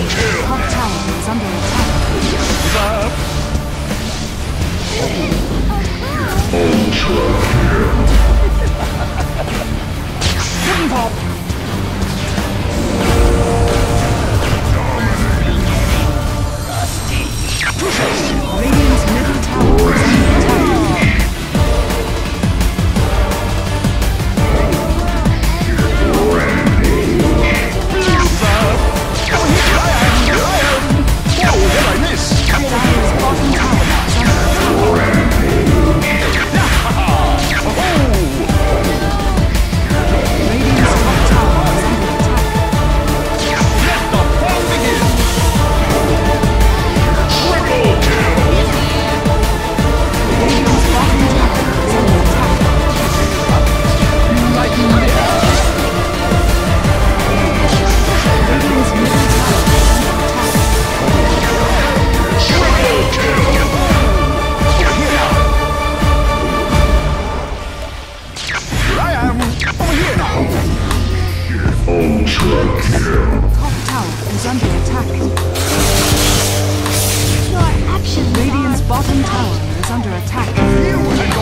Double kill! Top tower is under attack. Ultra kill. tower is under attack. Your action. Radiant's bottom tower is under attack. You